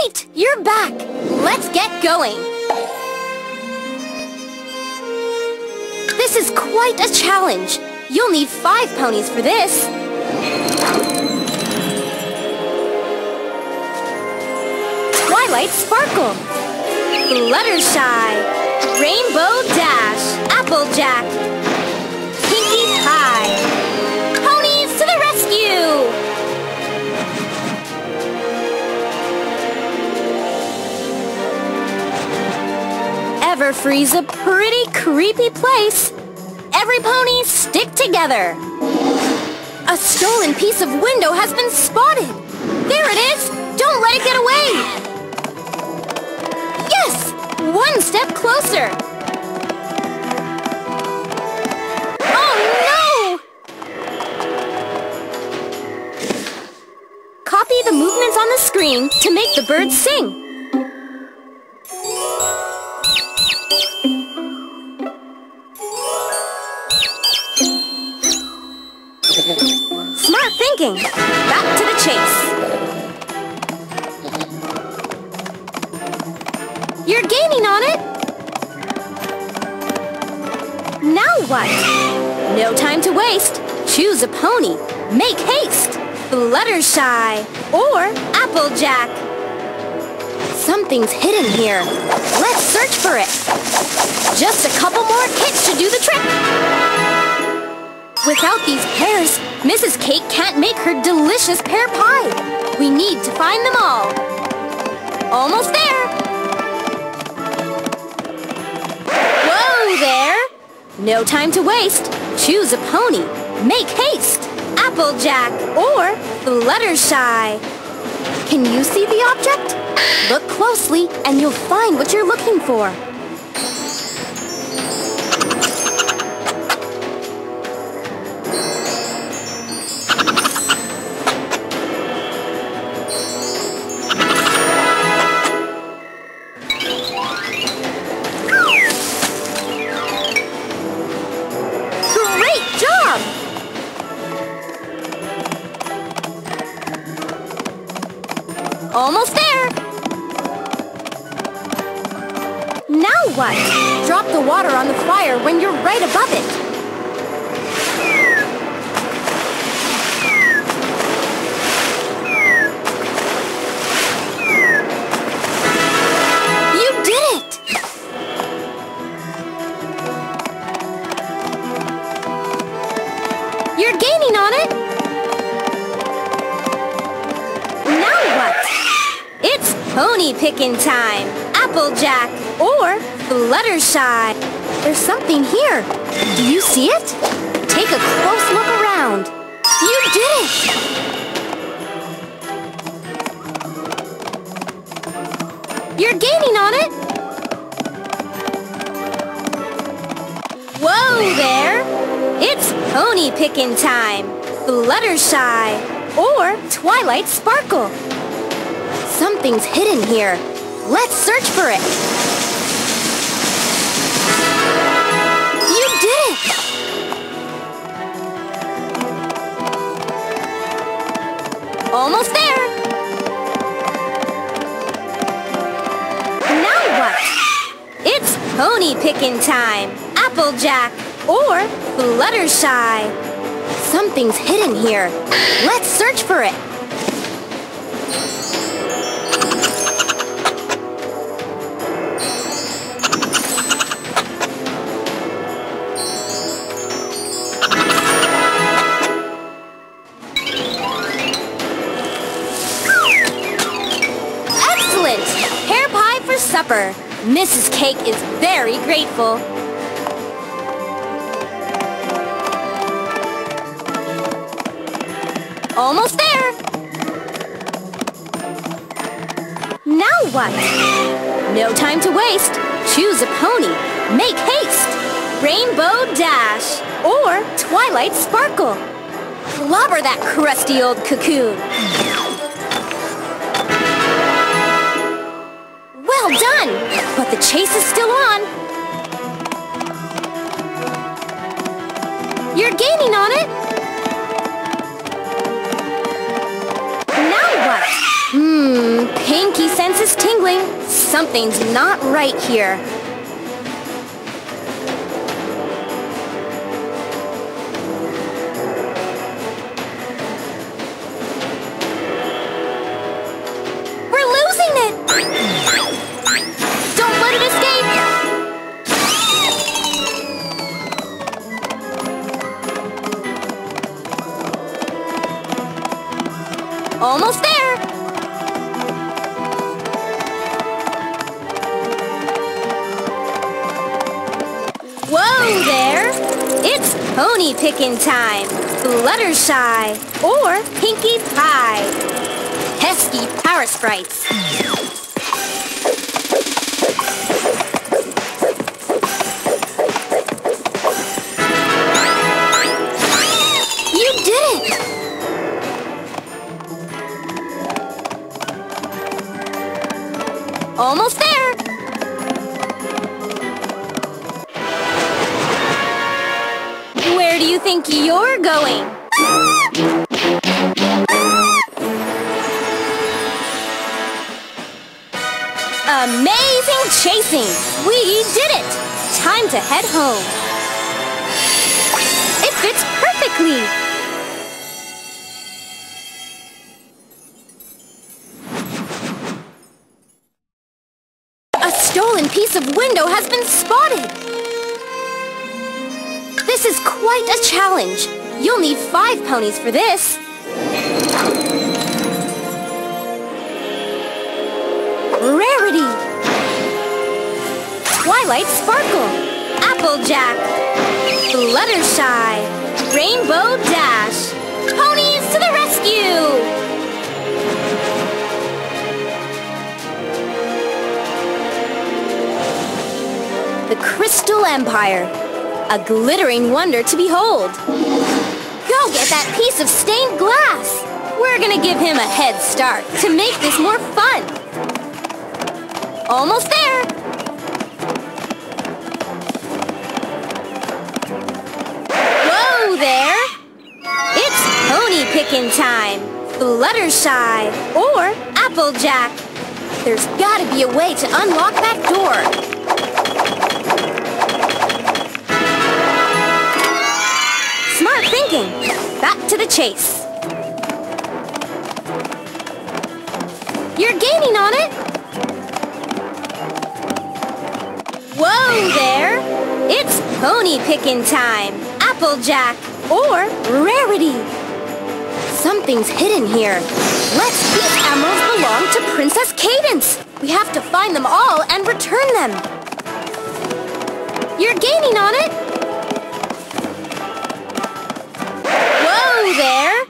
Great! You're back! Let's get going! This is quite a challenge. You'll need five ponies for this. Twilight Sparkle, Fluttershy, Rainbow Dash, Applejack, Everfree's a pretty creepy place. Every pony stick together. A stolen piece of window has been spotted. There it is. Don't let it get away. Yes! One step closer. Oh no! Copy the movements on the screen to make the birds sing. Thinking. Back to the chase. You're gaining on it. Now what? No time to waste. Choose a pony. Make haste. Fluttershy or Applejack. Something's hidden here. Let's search for it. Just a couple more kicks should do the trick. Without these pears, Mrs. Cake can't make her delicious pear pie. We need to find them all. Almost there. Whoa there! No time to waste. Choose a pony. Make haste. Applejack or Fluttershy. Can you see the object? Look closely and you'll find what you're looking for. Picking time! Applejack or Fluttershy. There's something here. Do you see it? Take a close look around. You did it! You're gaining on it! Whoa there! It's pony picking time! Fluttershy or Twilight Sparkle. Something's hidden here. Let's search for it. You did it! Almost there! Now what? It's pony picking time! Applejack or Fluttershy. Something's hidden here. Let's search for it. Supper. Mrs. Cake is very grateful. Almost there! Now what? No time to waste. Choose a pony. Make haste. Rainbow Dash or Twilight Sparkle. Clobber that crusty old cocoon. On. You're gaining on it. Now what? Hmm, Pinkie senses tingling. Something's not right here. It's pony picking time! Fluttershy or Pinkie Pie! Pesky Parasprites! You chasing! We did it! Time to head home. It fits perfectly! A stolen piece of window has been spotted! This is quite a challenge. You'll need five ponies for this. Rarity! Twilight Sparkle, Applejack, Fluttershy, Rainbow Dash. Ponies to the rescue! The Crystal Empire, a glittering wonder to behold. Go get that piece of stained glass! We're gonna give him a head start to make this more fun. Almost there! Fluttershy or Applejack. There's gotta be a way to unlock that door. Smart thinking. Back to the chase. You're gaining on it. Whoa there! It's pony picking time. Applejack or Rarity. Something's hidden here. Let's these emeralds belong to Princess Cadance. We have to find them all and return them. You're gaining on it. Whoa there!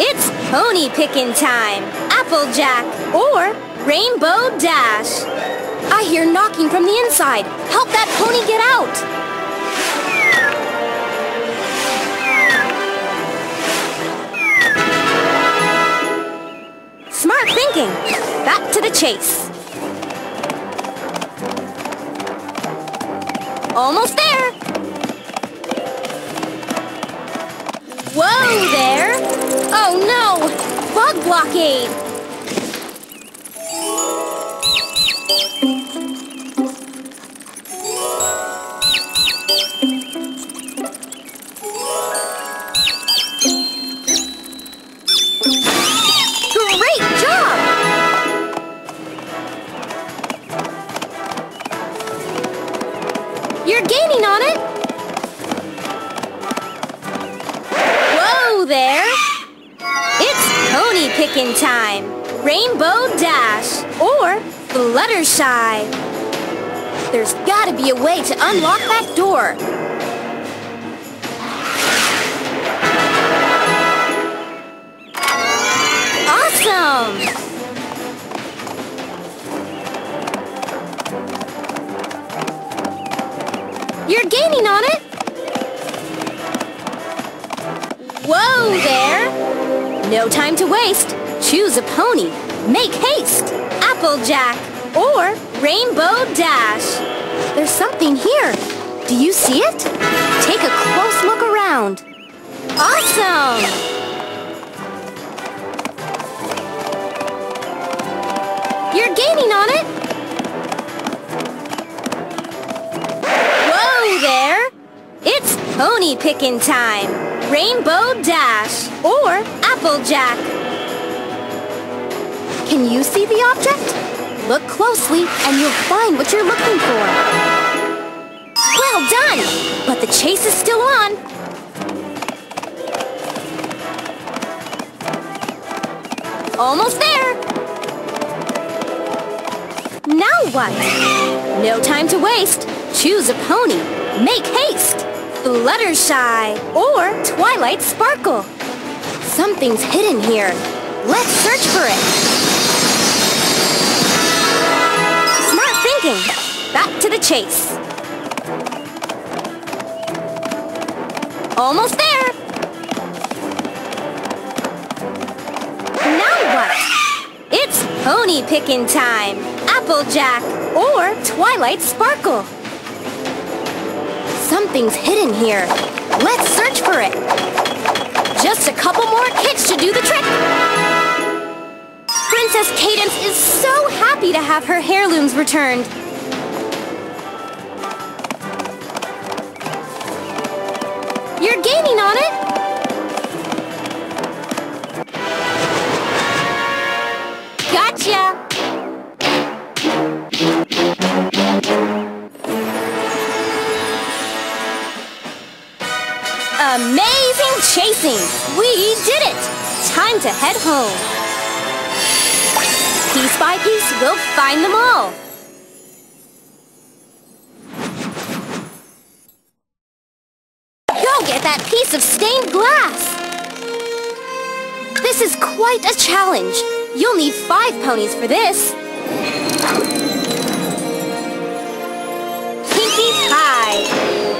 It's pony picking time. Applejack or Rainbow Dash. I hear knocking from the inside. Help that pony get out. Smart thinking. Back to the chase. Almost there. Whoa there! Oh no! Bug blockade! Great On it! Whoa there! It's pony picking time! Rainbow Dash or Fluttershy. There's gotta be a way to unlock that door. Awesome! Whoa there! No time to waste. Choose a pony. Make haste. Applejack or Rainbow Dash. There's something here. Do you see it? Take a close look around. Awesome! You're gaining on it! Whoa there! It's pony picking time! Rainbow Dash or Applejack. Can you see the object? Look closely and you'll find what you're looking for. Well done! But the chase is still on. Almost there! Now what? No time to waste. Choose a pony. Make haste. Fluttershy or Twilight Sparkle. Something's hidden here. Let's search for it. Smart thinking. Back to the chase. Almost there. Now what? It's pony picking time. Applejack or Twilight Sparkle. Something's hidden here. Let's search for it. Just a couple more kicks to do the trick. Princess Cadance is so happy to have her heirlooms returned. You're gaining on it. Amazing! We did it! Time to head home. Piece by piece, we'll find them all. Go get that piece of stained glass! This is quite a challenge. You'll need five ponies for this. Pinkie Pie.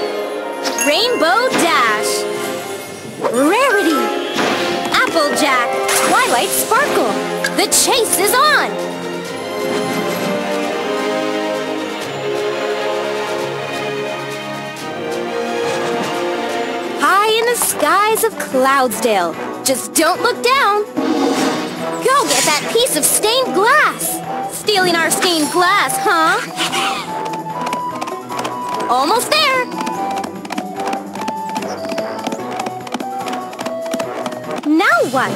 Rainbow Twilight Sparkle. The chase is on! High in the skies of Cloudsdale. Just don't look down. Go get that piece of stained glass. Stealing our stained glass, huh? Almost there. Now what?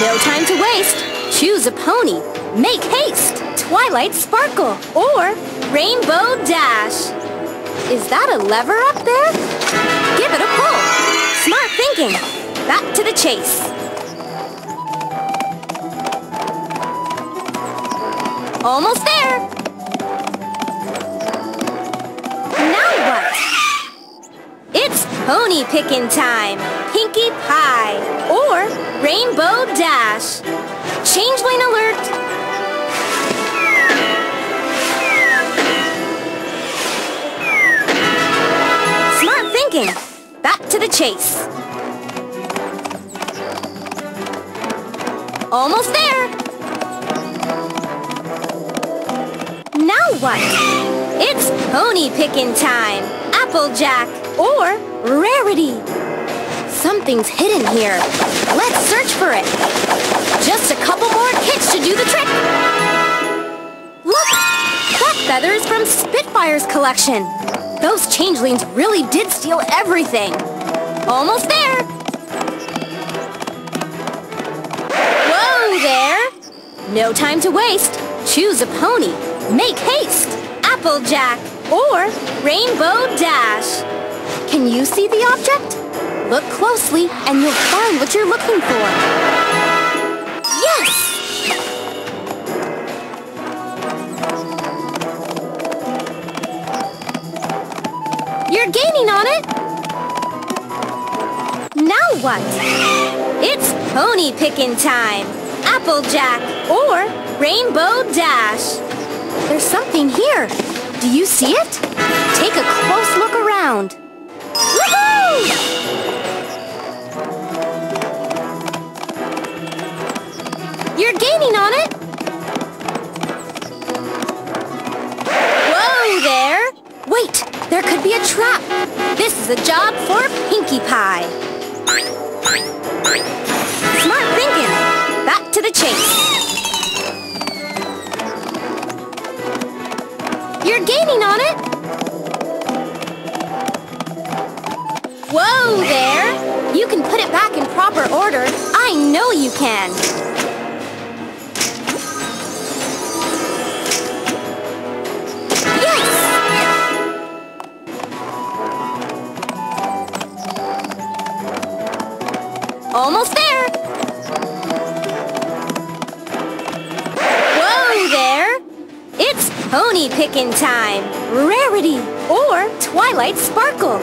No time to waste. Choose a pony. Make haste. Twilight Sparkle or Rainbow Dash. Is that a lever up there? Give it a pull. Smart thinking. Back to the chase. Almost there. Now what? It's pony picking time. Pinkie Pie or Rainbow Dash. Changeling alert. Smart thinking. Back to the chase. Almost there. Now what? It's pony picking time. Applejack or Rarity. Something's hidden here. Let's search for it. Just a couple more kicks to do the trick. Look! That feather is from Spitfire's collection. Those changelings really did steal everything. Almost there. Whoa there! No time to waste. Choose a pony. Make haste. Applejack or Rainbow Dash. Can you see the object? Look closely and you'll find what you're looking for. Yes! You're gaining on it! Now what? It's pony picking time! Applejack or Rainbow Dash! There's something here! Do you see it? Take a close look around! We're gaining on it! Whoa there! Wait, there could be a trap! This is a job for Pinkie Pie! Smart thinking! Back to the chase! You're gaining on it! Whoa there! You can put it back in proper order. I know you can. Picking time! Rarity or Twilight Sparkle.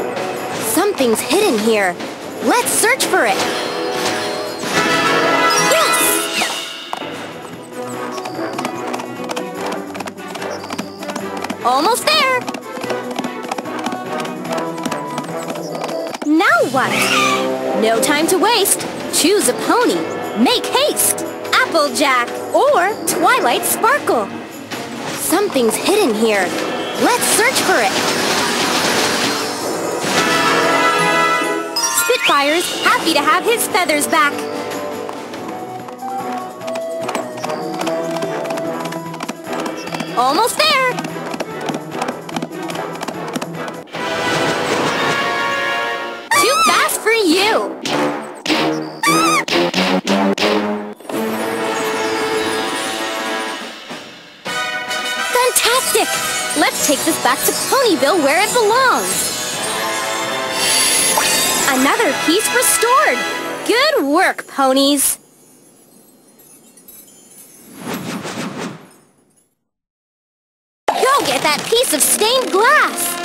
Something's hidden here. Let's search for it. Yes! Almost there! Now what? No time to waste. Choose a pony. Make haste. Applejack or Twilight Sparkle. Something's hidden here. Let's search for it. Spitfire's happy to have his feathers back. Almost there. Fantastic! Let's take this back to Ponyville where it belongs. Another piece restored. Good work, ponies. Go get that piece of stained glass.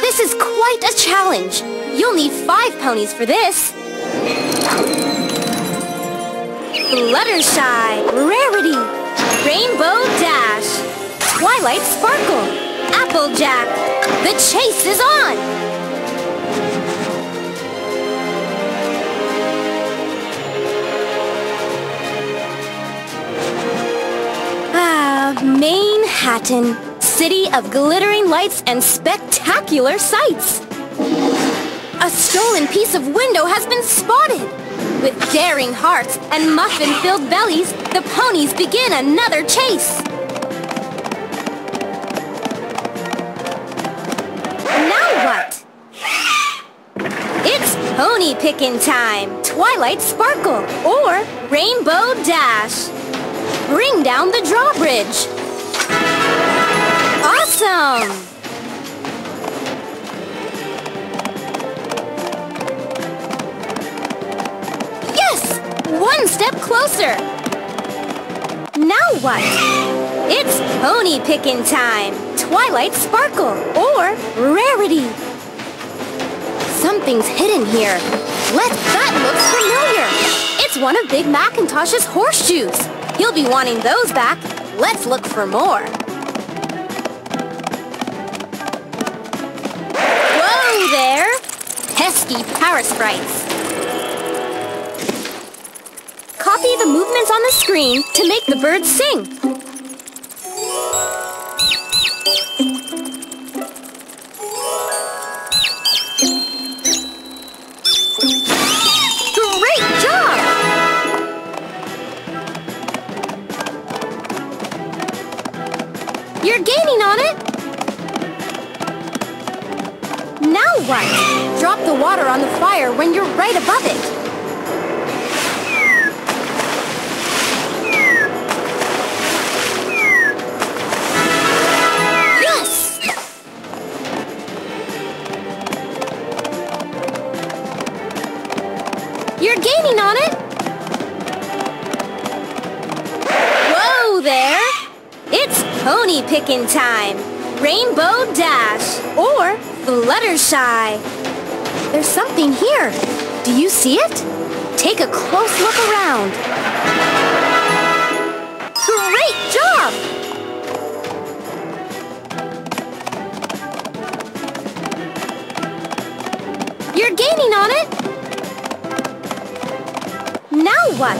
This is quite a challenge. You'll need five ponies for this. Fluttershy, Rarity, Rainbow Dash, Twilight Sparkle, Applejack. The chase is on! Ah, Manehattan, city of glittering lights and spectacular sights. A stolen piece of window has been spotted. With daring hearts and muffin-filled bellies, the ponies begin another chase. Now what? It's pony picking time, Twilight Sparkle, or Rainbow Dash. Bring down the drawbridge. Awesome! Step closer! Now what? It's pony picking time, Twilight Sparkle, or Rarity. Something's hidden here. Let that looks familiar. It's one of Big McIntosh's horseshoes. He'll be wanting those back. Let's look for more. Whoa there! Pesky parasprites. Copy the movements on the screen to make the birds sing. Picking time! Rainbow Dash or Fluttershy. There's something here. Do you see it? Take a close look around. Great job! You're gaining on it! Now what?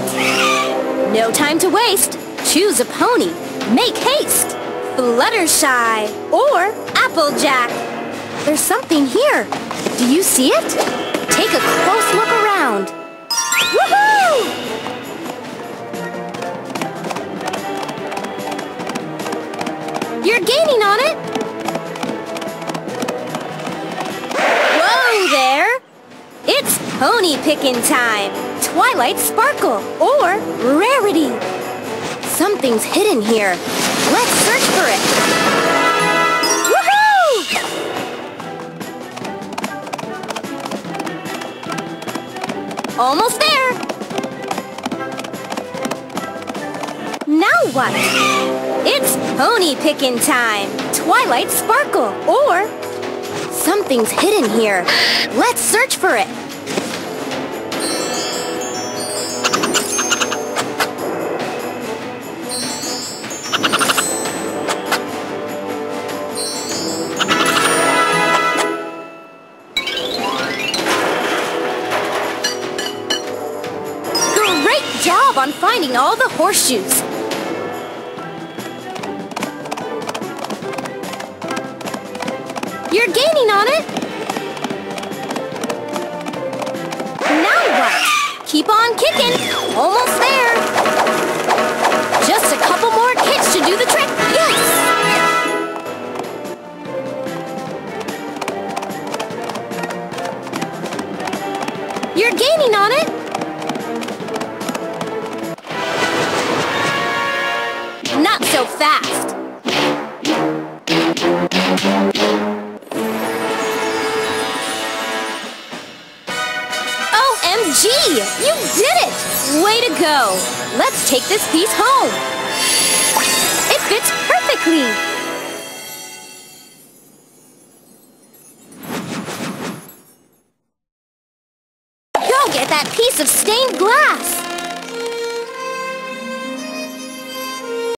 No time to waste. Choose a pony. Make haste. Fluttershy or Applejack. There's something here. Do you see it? Take a close look around. Woohoo! You're gaining on it. Whoa there! It's pony picking time. Twilight Sparkle or Rarity. Something's hidden here. Let's search for it. Woohoo! Almost there. Now what? It's pony picking time. Twilight Sparkle or something's hidden here. Let's search for it. Horseshoes. You're gaining on it. Now what? Keep on kicking. Almost there. Just a couple more kicks to do the trick. Yes! You're gaining on it. Go! Let's take this piece home. It fits perfectly.